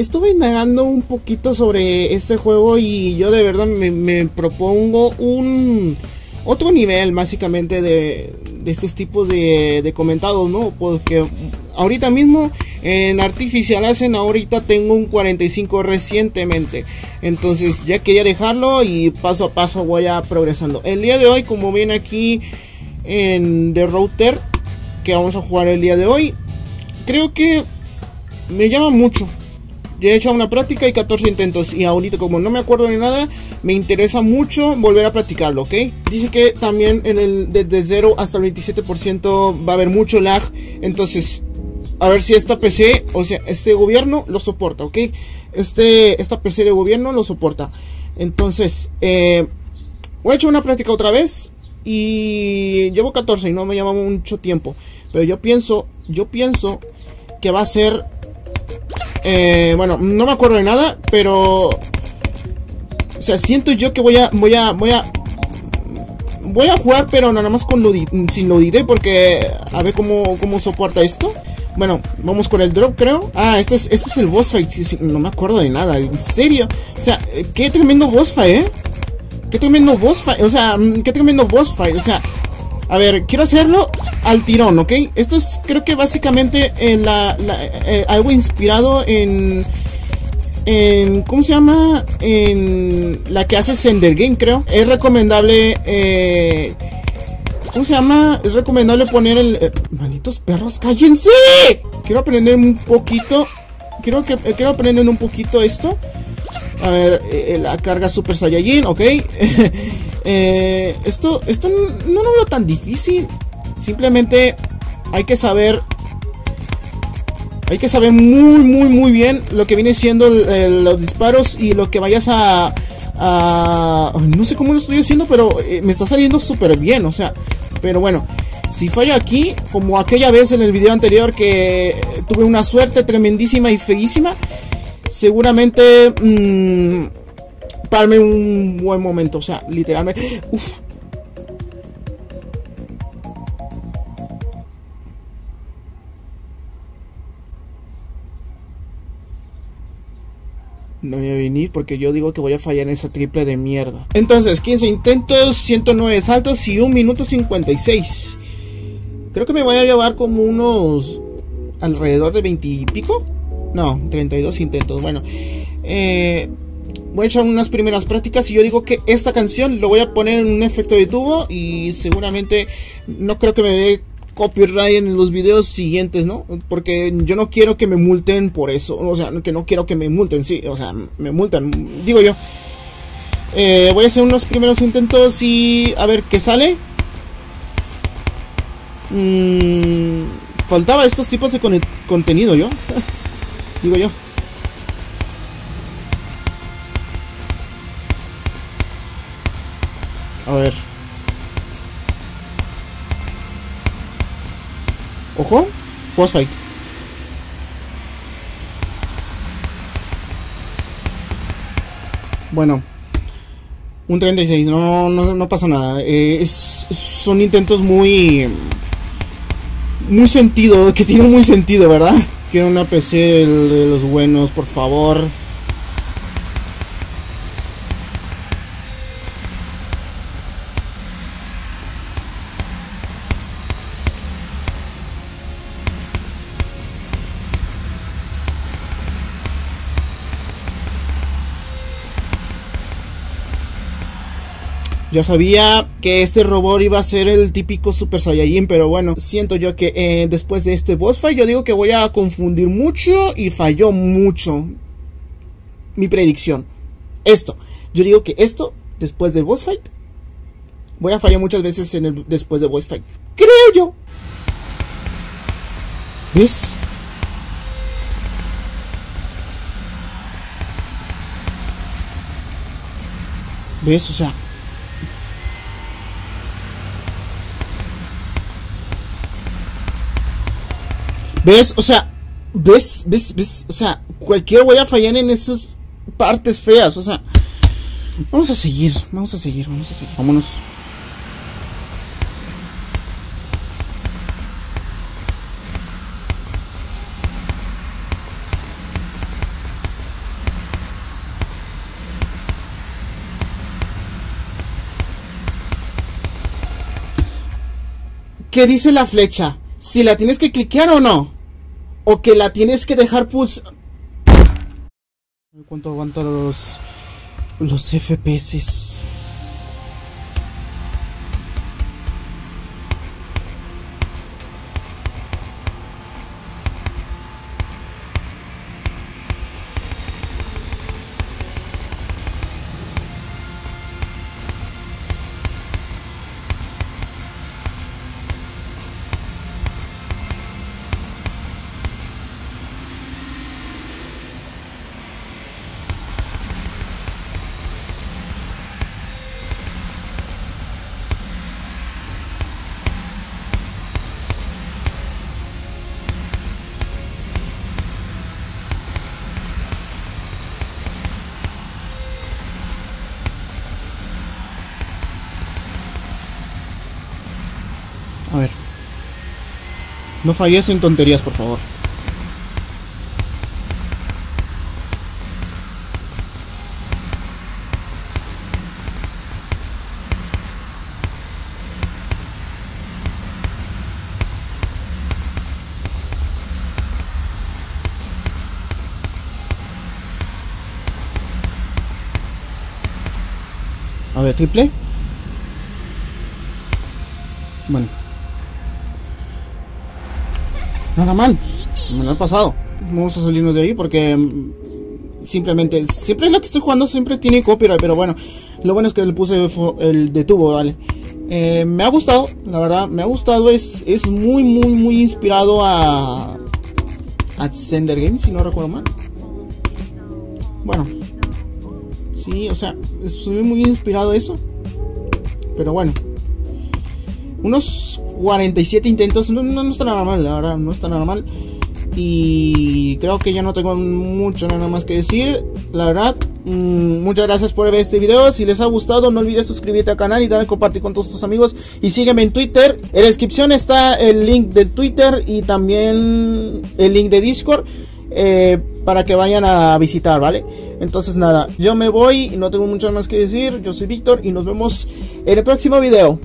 estuve indagando un poquito sobre este juego y yo de verdad me, propongo un otro nivel básicamente de, de estos tipos de, de comentados, ¿no? Porque ahorita mismo en Artificial hacen ahorita tengo un 45 recientemente. Entonces ya quería dejarlo y paso a paso voy a progresando. El día de hoy, como ven aquí en The Router, que vamos a jugar el día de hoy, creo que me llama mucho. Ya he hecho una práctica y 14 intentos. Y ahorita, como no me acuerdo de nada, me interesa mucho volver a practicarlo, ¿ok? Dice que también en el desde 0 hasta el 27% va a haber mucho lag. Entonces, a ver si esta PC, o sea, este gobierno lo soporta, ¿ok? Este, esta PC de gobierno lo soporta. Entonces, eh, voy a una práctica otra vez. Y llevo 14 y no me llama mucho tiempo. Pero yo pienso, yo pienso que va a ser... Eh, bueno, no me acuerdo de nada, pero... O sea, siento yo que voy a, voy a, voy a, voy a jugar, pero nada más con lo, sin lo diré porque a ver cómo, cómo soporta esto. Bueno, vamos con el drop, creo. Ah, este es, este es el boss fight. No me acuerdo de nada, en serio. O sea, qué tremendo boss fight, ¿eh? Qué tremendo boss fight. O sea, qué tremendo boss fight. O sea, a ver, quiero hacerlo al tirón, ¿ok? Esto es, creo que básicamente en la, eh, algo inspirado en, en, ¿cómo se llama? En la que hace Sender Game, creo. Es recomendable eh, ¿Cómo se llama? Es recomendable poner el... Eh, Manitos perros, cállense. Quiero aprender un poquito... Quiero, que, eh, quiero aprender un poquito esto. A ver, eh, la carga Super Saiyajin, ok. esto esto no, lo veo tan difícil. Simplemente hay que saber... Hay que saber muy, muy, muy bien lo que viene siendo los disparos y lo que vayas a... no sé cómo lo estoy haciendo, pero me está saliendo súper bien. O sea, pero bueno, si fallo aquí, como aquella vez en el video anterior que tuve una suerte tremendísima y feísima, seguramente mmm, palme un buen momento. O sea, literalmente. Uf. No voy a venir porque yo digo que voy a fallar en esa triple de mierda. Entonces, 15 intentos, 109 saltos y 1 minuto 56. Creo que me voy a llevar como unos alrededor de 20 y pico. No, 32 intentos. Bueno, eh, voy a echar unas primeras prácticas y yo digo que esta canción lo voy a poner en un efecto de tubo y seguramente no creo que me dé copyright en los videos siguientes, ¿no? Porque yo no quiero que me multen por eso, o sea, que no quiero que me multen, sí, o sea, me multan, digo yo. Eh, voy a hacer unos primeros intentos y a ver qué sale. Mm, faltaba estos tipos de contenido, yo. digo yo. A ver. Ojo, boss fight. Bueno, un 36, no, no, no pasa nada. Eh, son intentos muy. Muy sentido, que tienen muy sentido, ¿verdad? Quiero una PC de los buenos, por favor. Ya sabía que este robot iba a ser el típico Super Saiyajin, pero bueno, siento yo que eh, después de este boss fight, yo digo que voy a confundir mucho y falló mucho mi predicción. Esto, yo digo que esto, después del boss fight, voy a fallar muchas veces en el después del boss fight. Creo yo. ¿Ves? ¿Ves? O sea, ¿Ves? O sea, ¿ves? ¿Ves? ¿Ves? O sea, cualquier voy a fallar en esas partes feas. O sea, vamos a seguir, vamos a seguir, vamos a seguir. Vámonos. ¿Qué dice la flecha? Si la tienes que cliquear o no. O que la tienes que dejar pulsar. ¿Cuánto aguantan los, los FPS? No falles en tonterías, por favor. A ver, triple. Bueno. Nada mal. Me lo he pasado. Vamos a salirnos de ahí porque mm, simplemente, siempre es la que estoy jugando, siempre tiene copyright, pero bueno, lo bueno es que le puse el de tubo, ¿vale? Eh, me ha gustado, la verdad, me ha gustado, es, es muy, muy, muy inspirado a, a Sender Games, si no recuerdo mal. Bueno, sí, o sea, estoy muy inspirado a eso, pero bueno unos 47 intentos. No, no, está nada mal, la verdad, no está nada mal. Y creo que ya no tengo mucho nada más que decir. La verdad, mmm, muchas gracias por ver este video. Si les ha gustado, no olvides suscribirte al canal y darle compartir con todos tus amigos. Y sígueme en Twitter. En la descripción está el link del Twitter y también el link de Discord. Eh, para que vayan a visitar, ¿vale? Entonces nada, yo me voy no tengo mucho más que decir. Yo soy Víctor y nos vemos en el próximo video.